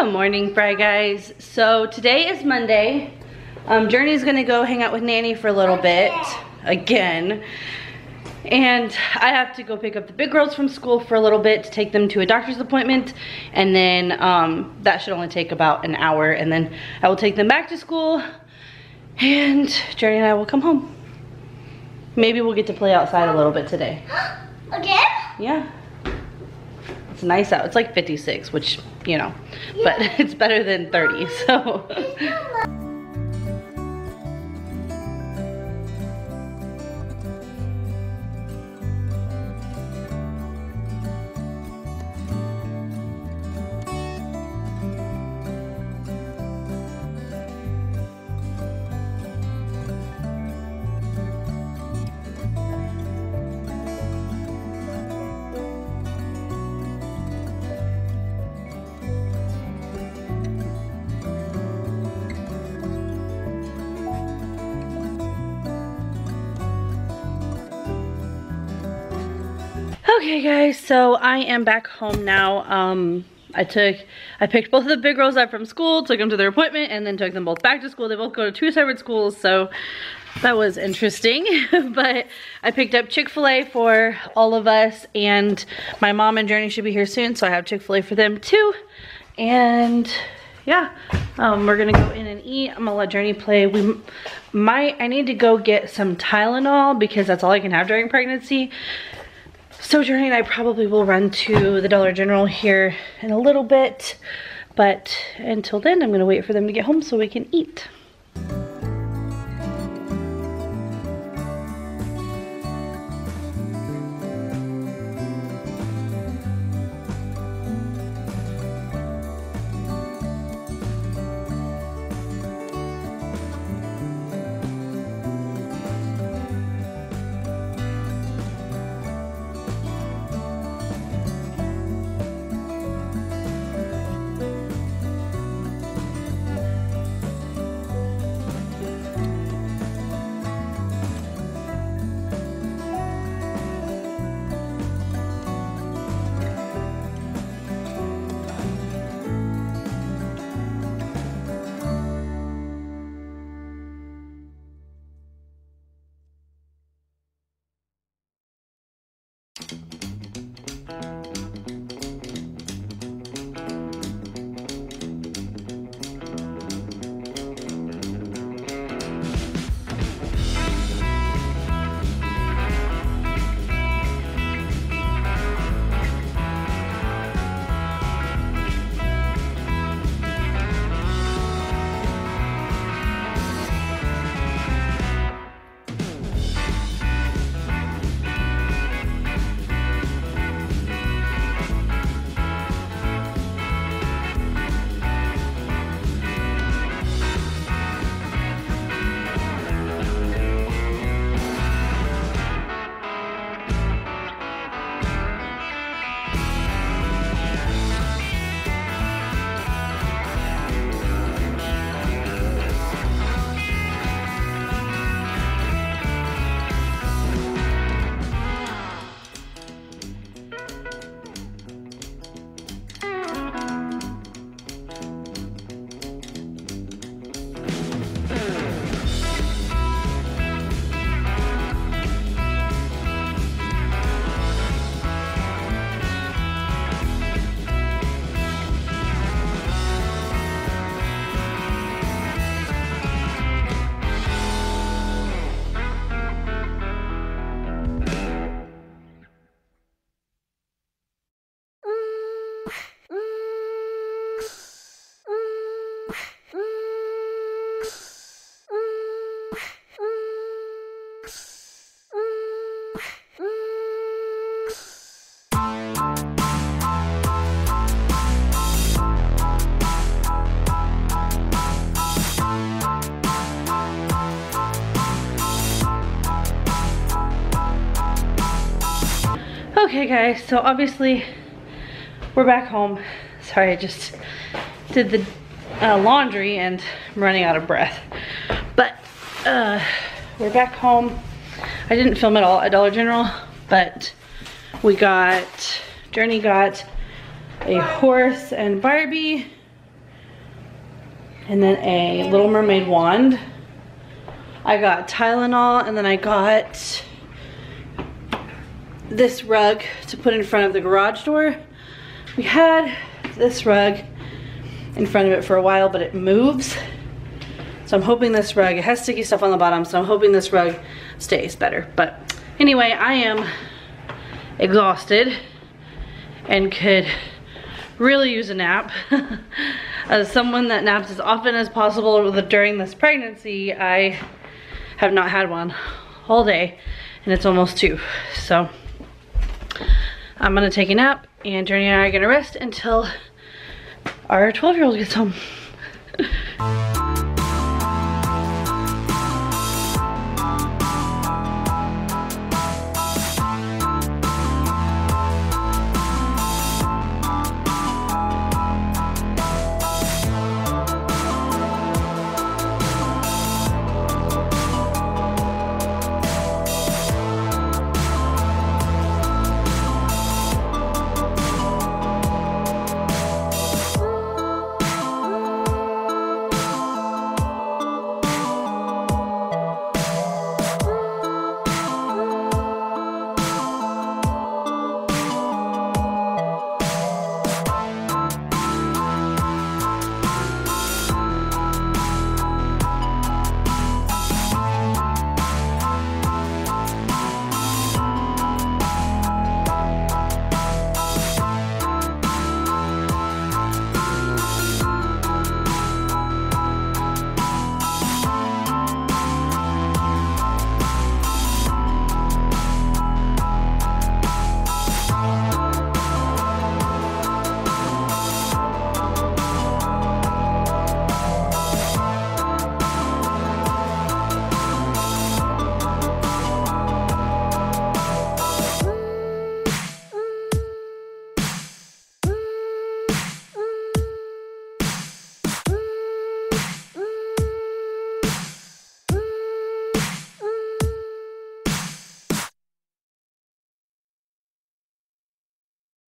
Good morning, Frey Guys. So today is Monday. Um, Journey's gonna go hang out with Nanny for a little bit, again. And I have to go pick up the big girls from school for a little bit to take them to a doctor's appointment. And then um, that should only take about an hour. And then I will take them back to school and Journey and I will come home. Maybe we'll get to play outside a little bit today. Again? Yeah. It's nice out. It's like 56, which, you know, but it's better than 30, so. Okay guys, so I am back home now. Um, I took, I picked both of the big girls up from school, took them to their appointment, and then took them both back to school. They both go to two separate schools, so that was interesting. but I picked up Chick-fil-A for all of us, and my mom and Journey should be here soon, so I have Chick-fil-A for them too. And yeah, um, we're gonna go in and eat. I'm gonna let Journey play. We might, I need to go get some Tylenol because that's all I can have during pregnancy. So and I probably will run to the Dollar General here in a little bit. But until then, I'm gonna wait for them to get home so we can eat. Okay guys, so obviously we're back home. Sorry, I just did the uh, laundry and I'm running out of breath. But uh, we're back home. I didn't film at all at Dollar General, but we got, Journey got a horse and Barbie and then a Little Mermaid wand. I got Tylenol and then I got this rug to put in front of the garage door. We had this rug in front of it for a while, but it moves. So I'm hoping this rug, it has sticky stuff on the bottom, so I'm hoping this rug stays better. But anyway, I am exhausted and could really use a nap. as someone that naps as often as possible during this pregnancy, I have not had one all day and it's almost two. So I'm gonna take a nap and Journey and I are gonna rest until our 12 year old gets home.